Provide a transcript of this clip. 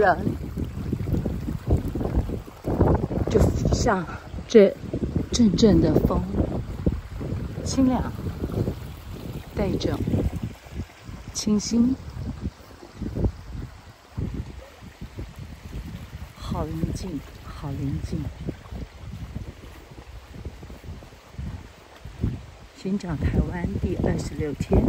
人就像这阵阵的风清凉带着清新。好宁静好宁静寻找台湾第二十六天。